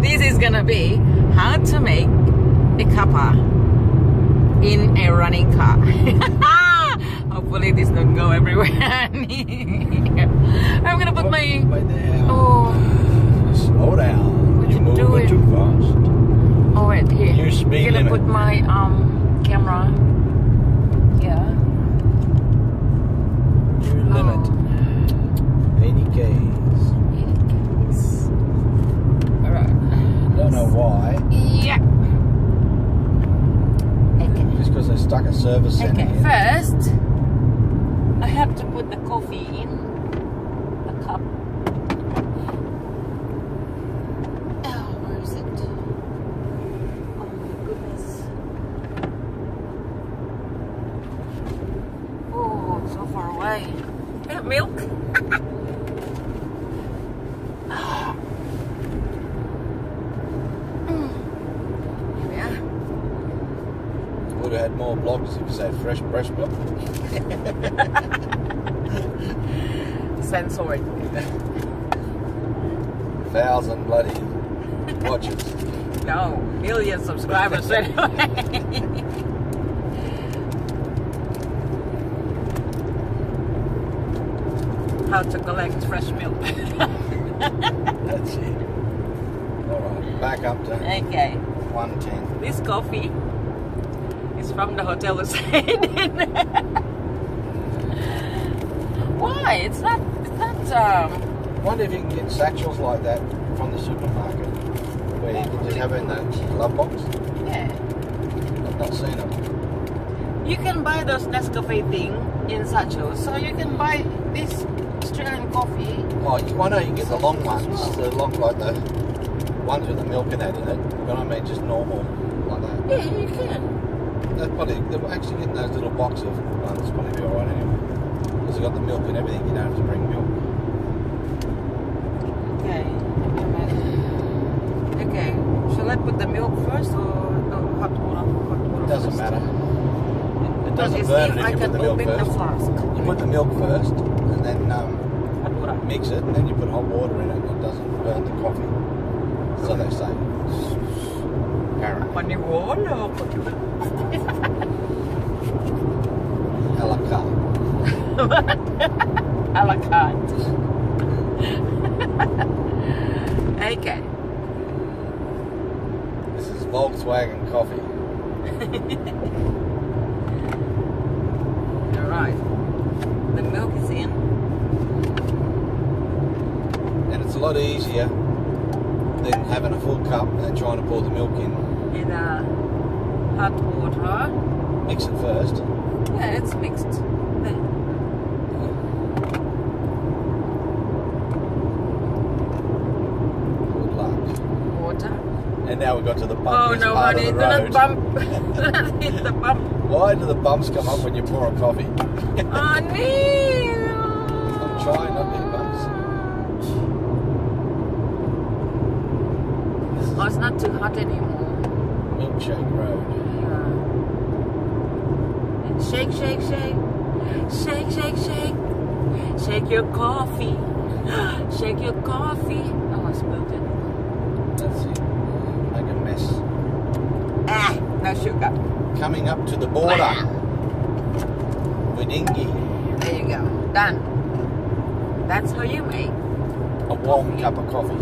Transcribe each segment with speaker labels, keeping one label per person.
Speaker 1: This is gonna be how to make a cuppa in a running car. Hopefully this don't go everywhere. I'm gonna put my oh
Speaker 2: slow down.
Speaker 1: What you
Speaker 2: moving too fast.
Speaker 1: Oh wait, here.
Speaker 2: You're.
Speaker 1: I'm gonna put my um camera. Yeah.
Speaker 2: Your limit. Oh.
Speaker 1: 80k.
Speaker 2: Don't know why.
Speaker 1: Yeah. Okay.
Speaker 2: Just because they stuck a service centre
Speaker 1: Okay,
Speaker 2: in.
Speaker 1: first I have to put the coffee in the cup. Oh, where is it? Oh my goodness. Oh, so far away. Eh, milk. Mm. Here we are.
Speaker 2: Would have had more blogs if you said fresh breast milk.
Speaker 1: Censored.
Speaker 2: Thousand bloody watches.
Speaker 1: No, million subscribers anyway. How to collect fresh milk.
Speaker 2: That's it. Alright, back up to
Speaker 1: okay,
Speaker 2: 110.
Speaker 1: this coffee is from the hotel we stayed in. Why? It's not. It's. Um.
Speaker 2: wonder if you can get satchels like that from the supermarket. Where you can just have it in the glove box.
Speaker 1: Yeah.
Speaker 2: I've not seen them.
Speaker 1: You can buy those Nescafe thing in satchels, so you can buy this Australian coffee.
Speaker 2: Oh, you- why don't you get the long ones? The long, like the ones with the milk and that in it. You know what I mean? Just normal, like that.
Speaker 1: Yeah, you can.
Speaker 2: That's probably, they're actually getting those little box of ones, probably be alright anyway. Because they've got the milk and everything, you don't have to bring milk.
Speaker 1: Okay. Okay. Shall I put the milk first or the hot water? Hot water
Speaker 2: It doesn't
Speaker 1: first?
Speaker 2: matter. It
Speaker 1: But
Speaker 2: doesn't burn
Speaker 1: if
Speaker 2: it
Speaker 1: I
Speaker 2: you
Speaker 1: can
Speaker 2: put the milk
Speaker 1: open the flask.
Speaker 2: You put the milk first, and then um,
Speaker 1: Hot water.
Speaker 2: mix it, and then you put hot water in it. It doesn't burn the coffee. So they say. Apparently.
Speaker 1: Funny wall or
Speaker 2: A la carte.
Speaker 1: a la carte. okay.
Speaker 2: Volkswagen coffee.
Speaker 1: All right. The milk is in.
Speaker 2: And it's a lot easier than having a full cup and trying to pour the milk in.
Speaker 1: In uh, hot water.
Speaker 2: Mix it first.
Speaker 1: Yeah, it's mixed. There.
Speaker 2: Good luck.
Speaker 1: Water.
Speaker 2: And now we got to the
Speaker 1: Oh
Speaker 2: bumpiest
Speaker 1: no,
Speaker 2: part
Speaker 1: honey,
Speaker 2: of the road.
Speaker 1: bump. Hit the bump.
Speaker 2: Why do the bumps come up when you pour a coffee?
Speaker 1: Oh, honey.
Speaker 2: I'm trying not to hit bumps.
Speaker 1: Oh, it's not too hot anymore.
Speaker 2: Milkshake Road.
Speaker 1: Yeah. Shake, shake, shake. Shake, shake, shake. Shake your coffee. Shake your coffee. Oh, I spilled it.
Speaker 2: That's it. Make a mess.
Speaker 1: Ah, no sugar.
Speaker 2: Coming up to the border. Wodonga.
Speaker 1: There you go. Done. That's how you make.
Speaker 2: A warm cup of coffee.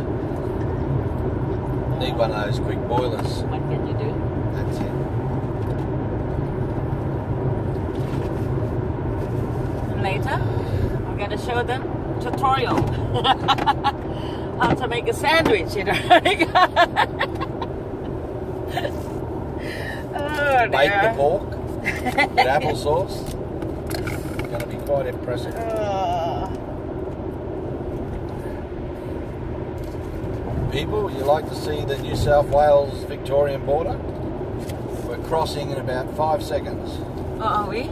Speaker 2: Need one of those quick boilers.
Speaker 1: What can you do?
Speaker 2: That's it.
Speaker 1: Later, I'm gonna show them tutorial how to make a sandwich. You know. oh,
Speaker 2: Bake the
Speaker 1: dear.
Speaker 2: pork with applesauce. Gonna be quite impressive.
Speaker 1: Uh,
Speaker 2: People, you like to see the New South Wales Victorian border? We're crossing in about five seconds.
Speaker 1: oh, are we?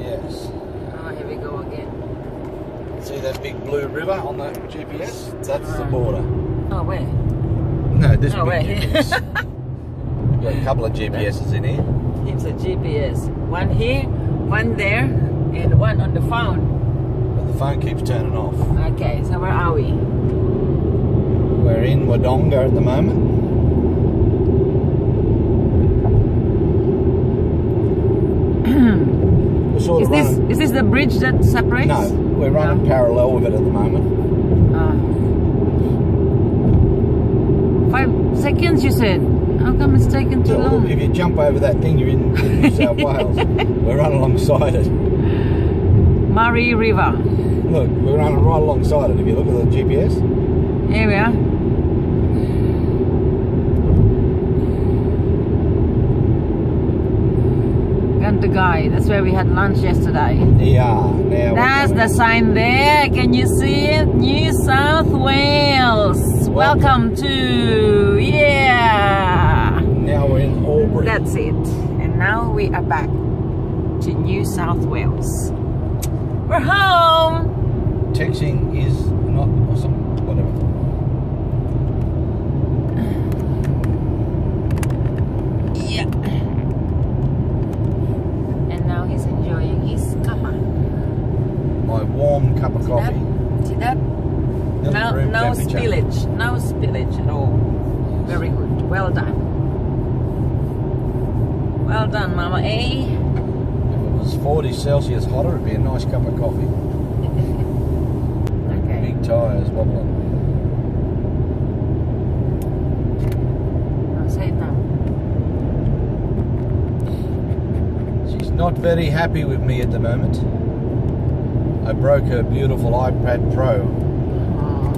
Speaker 2: Yes.
Speaker 1: Oh, here we go again.
Speaker 2: See that big blue river on the GPS? That's the border.
Speaker 1: Oh, where?
Speaker 2: No, this
Speaker 1: Oh,
Speaker 2: big
Speaker 1: wait.
Speaker 2: GPS. We've got a couple of GPSs in here
Speaker 1: gives a GPS. One here, one there, and one on the phone.
Speaker 2: But the phone keeps turning off.
Speaker 1: Okay, so where are we?
Speaker 2: We're in Wodonga at the moment. Sort of
Speaker 1: is
Speaker 2: running.
Speaker 1: this is this the bridge that separates?
Speaker 2: No, we're running
Speaker 1: no.
Speaker 2: parallel with it at the moment.
Speaker 1: Uh, five seconds, you said. How come it's taken too long?
Speaker 2: if you jump over that thing, you're in, in New South Wales. We're running alongside it.
Speaker 1: Murray River.
Speaker 2: Look, we're running right alongside it. If you look at the GPS,
Speaker 1: Here we are. Guy. That's where we had lunch yesterday.
Speaker 2: yeah. Now
Speaker 1: That's the sign there. Can you see it? New South Wales. Welcome to yeah. That's it. And now we are back to New South Wales. We're home.
Speaker 2: Texting is not awesome. Whatever.
Speaker 1: Yeah. And now he's enjoying his cuppa.
Speaker 2: My warm cup of
Speaker 1: See
Speaker 2: coffee.
Speaker 1: that? See that? No, no spillage. No spillage at all. Very good. Well done. Well done, Mama A.
Speaker 2: If it was 40 Celsius hotter, it'd be a nice cup of coffee.
Speaker 1: Okay.
Speaker 2: Big tyres wobbling.
Speaker 1: Now say it now.
Speaker 2: She's not very happy with me at the moment. I broke her beautiful iPad Pro.
Speaker 1: Oh,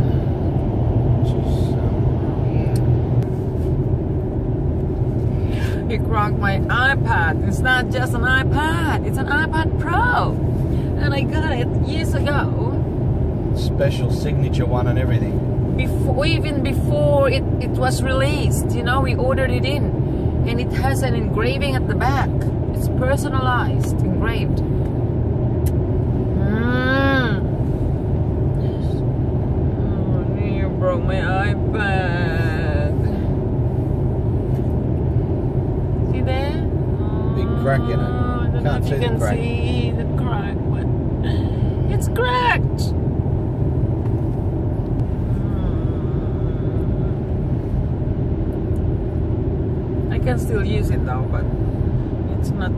Speaker 2: She's, um,
Speaker 1: cracked my iPad. It's not just an iPad. It's an iPad Pro. And I got it years ago.
Speaker 2: special signature one and everything.
Speaker 1: before even before it, it was released you know we ordered it in and it has an engraving at the back it's personalized engraved mm. oh, you broke my ipad see there
Speaker 2: Big crack in it.
Speaker 1: Oh, I don't know
Speaker 2: Can't
Speaker 1: if
Speaker 2: see
Speaker 1: you
Speaker 2: the
Speaker 1: can
Speaker 2: crack.
Speaker 1: see the crack but it's cracked hmm. I can still use it though, but it's not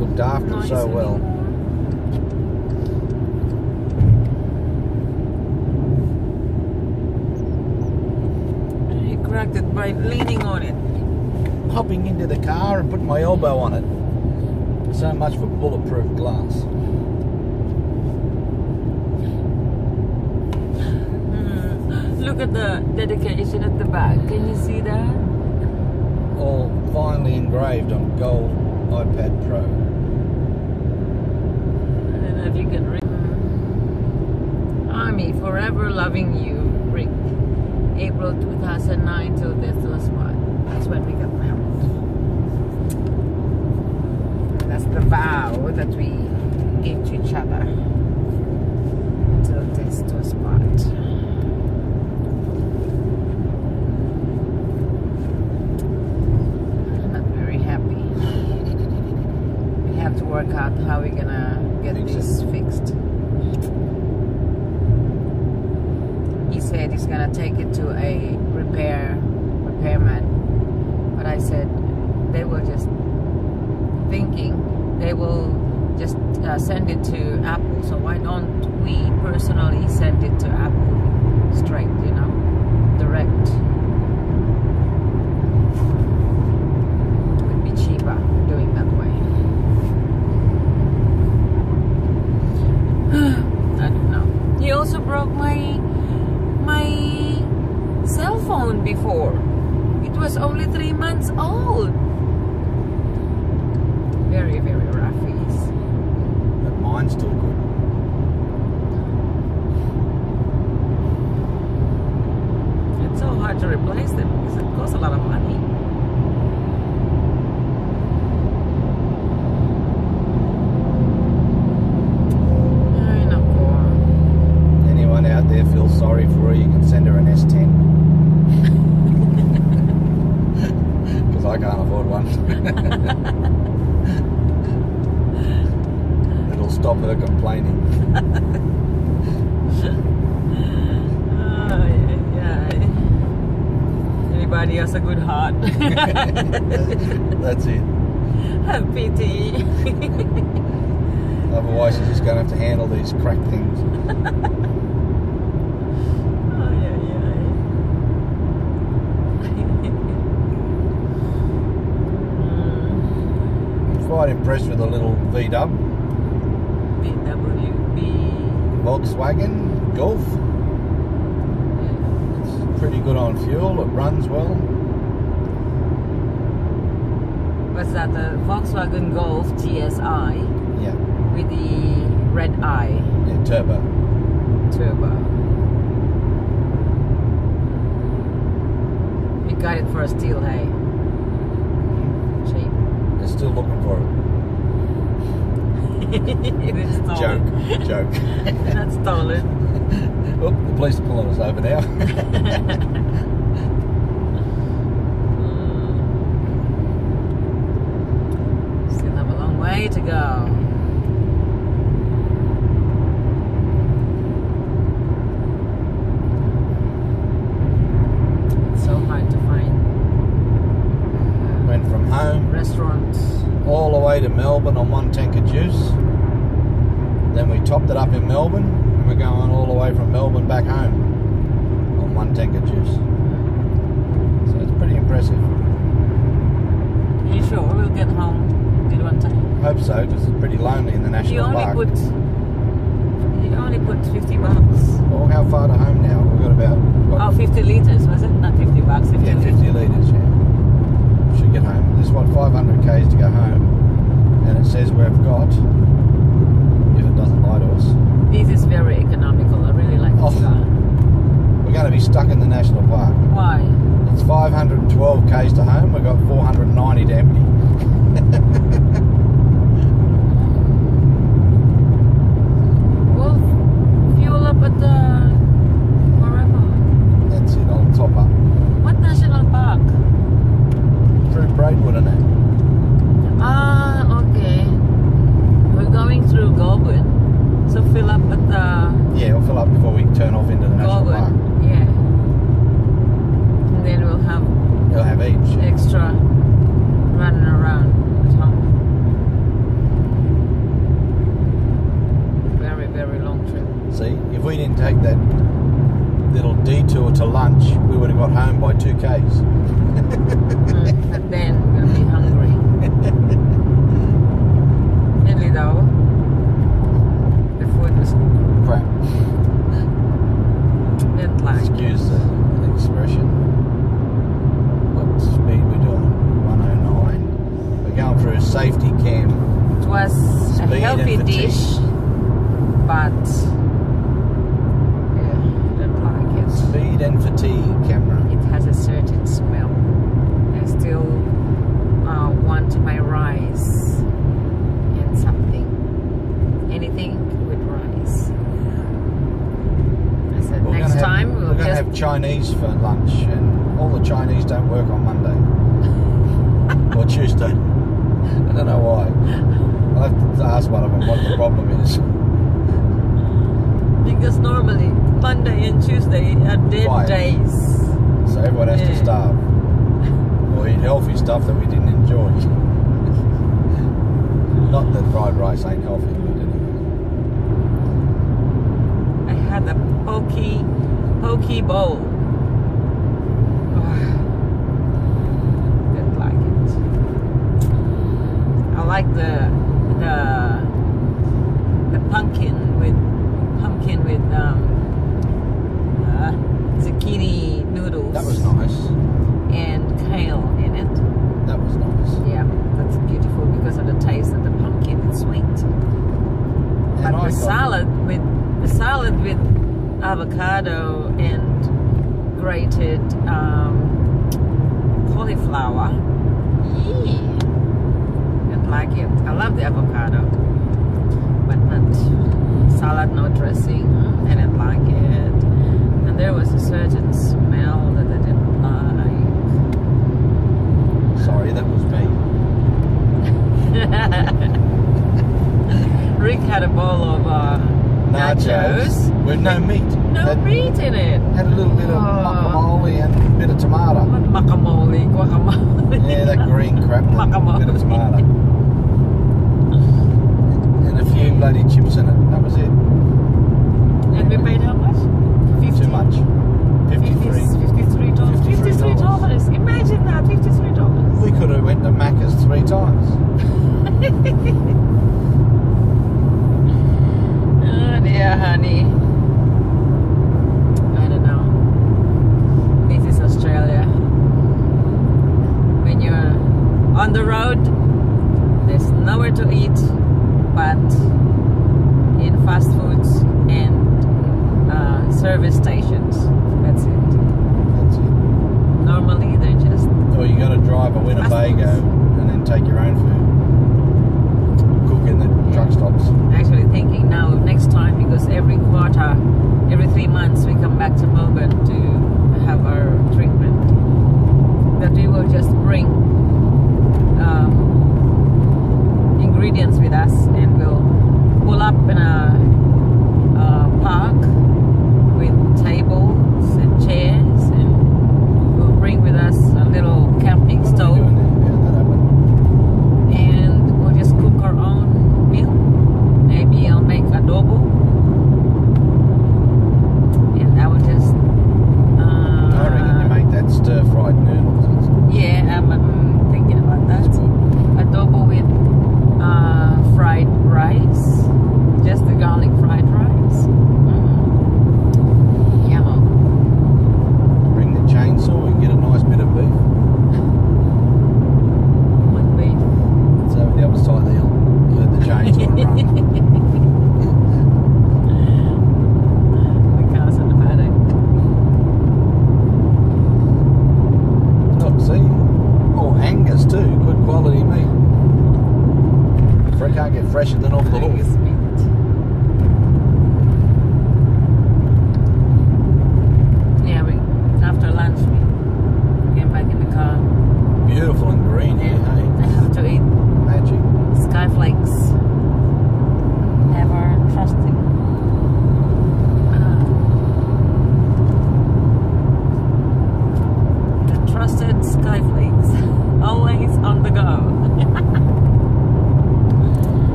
Speaker 2: Looked after
Speaker 1: nice
Speaker 2: so well.
Speaker 1: anymore. I cracked it by leaning on it.
Speaker 2: Hopping into the car and putting my elbow on it. So much for bulletproof glass.
Speaker 1: Hmm. Look at the dedication at the back. Can you see that?
Speaker 2: All finely engraved on gold iPad Pro.
Speaker 1: I don't know if you can read. Army, forever loving you, Rick. April 2009 till death do us part. That's when we got married. That's the vow that we gave to each other. Till death do us part. I'm not very happy. We have to work out how we're gonna get this fixed. He said he's gonna take it to a repair repairman, but I said they will just thinking they will just uh, send it to Apple. So why don't we personally send it to Apple straight? You know, direct. Be cheaper doing that way. I don't know. He also broke my my cell phone before. It was only three months old. Very, very roughies.
Speaker 2: But mine's still good.
Speaker 1: It's so hard to replace them because it costs a lot of money. Ay, nako.
Speaker 2: Anyone out there feels sorry for her, you can send her an S10. Because I can't afford one. It'll stop her complaining.
Speaker 1: Ay, ay, ay. Anybody has a good heart.
Speaker 2: That's it.
Speaker 1: Have pity.
Speaker 2: Otherwise, you're just going to have to handle these crack things.
Speaker 1: Ay, ay, ay. Mm,
Speaker 2: I'm quite impressed with the little V Dub
Speaker 1: BWB.
Speaker 2: Volkswagen Golf. It's pretty good on fuel. It runs well.
Speaker 1: What's that? The Volkswagen Golf TSI
Speaker 2: Yeah,
Speaker 1: with the red eye
Speaker 2: yeah, turbo.
Speaker 1: turbo. We got it for a steal, hey? Cheap.
Speaker 2: They're still looking for it.
Speaker 1: it is stolen.
Speaker 2: Joke, joke.
Speaker 1: Not stolen.
Speaker 2: The police are pulling us over now.
Speaker 1: Mm. Still have a long way to go. So hard to find
Speaker 2: Went from home
Speaker 1: restaurants.
Speaker 2: all the way to Melbourne on one tank of juice. Then we topped it up in Melbourne, we're going all the way from Melbourne back home on one tank of juice. So it's pretty impressive.
Speaker 1: Are you sure we'll get home in one time?
Speaker 2: Hope so, because it's pretty lonely in the national You
Speaker 1: only
Speaker 2: park.
Speaker 1: put you only put 50 bucks.
Speaker 2: Well, how far to home now? We've got about what,
Speaker 1: Oh, 50 liters, was it? Not 50 bucks, 50
Speaker 2: yeah,
Speaker 1: liters.
Speaker 2: 50 litres. Yeah, should get home. There's what 500 k's to go home, and it says we've got. beach.
Speaker 1: Extra running around at home. Very, very long trip.
Speaker 2: See, if we didn't take that little detour to lunch, we would have got home by 2Ks. Stuff that we didn't enjoy. Not that fried rice ain't healthy, but anyway.
Speaker 1: I had the pokey, pokey bowl. Didn't like it. I like the the the pumpkin with pumpkin with um uh, zucchini noodles.
Speaker 2: That was nice.
Speaker 1: And kale in it.
Speaker 2: That was nice.
Speaker 1: Yeah, that's beautiful because of the taste of the pumpkin. It's sweet. But
Speaker 2: And I
Speaker 1: the salad with the salad with avocado and grated um, cauliflower. Yeah, didn't like it. I love the avocado, but not salad, no dressing. I didn't like it. And there was a certain smell that I didn't like.
Speaker 2: Sorry, that was me.
Speaker 1: Rick had a bowl of uh, nachos. nachos.
Speaker 2: with no meat.
Speaker 1: No
Speaker 2: had,
Speaker 1: meat in it.
Speaker 2: Had a little bit of
Speaker 1: oh.
Speaker 2: guacamole and a bit of tomato.
Speaker 1: What guacamole.
Speaker 2: Yeah, that green crap.
Speaker 1: Guacamole.
Speaker 2: Bit of tomato. and a few bloody chips in it. That was it.
Speaker 1: And we paid how much? 50?
Speaker 2: Too much. 53.
Speaker 1: 50, $53. Imagine that, $53.
Speaker 2: We could have went to Macca's three times.
Speaker 1: oh dear, honey. I don't know. This is Australia. When you're on the road, there's nowhere to eat but in fast foods and uh, service stations.
Speaker 2: drive a Winnebago and then take your own food. Cook in the truck stops.
Speaker 1: Actually, thinking now next time because every quarter, every three months, we come back to Melbourne to have our treatment. That we will just bring um, ingredients with us and we'll pull up in a, a park with tables and chairs and we'll bring with us a little camp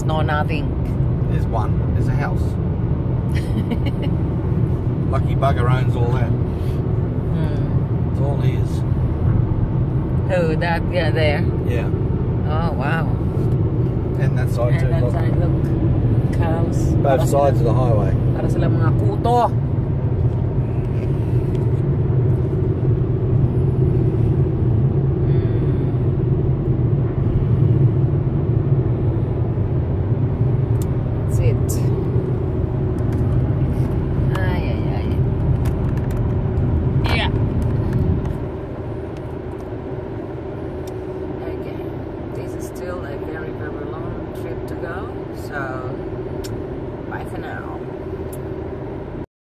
Speaker 1: There's not nothing.
Speaker 2: There's one. There's a house. Lucky bugger owns all that.
Speaker 1: Mm.
Speaker 2: It's all his.
Speaker 1: Who that yeah, there?
Speaker 2: Yeah.
Speaker 1: Oh wow.
Speaker 2: And that side
Speaker 1: and too. That
Speaker 2: look.
Speaker 1: side look. Cows.
Speaker 2: Both sides of the highway.
Speaker 1: Para mga.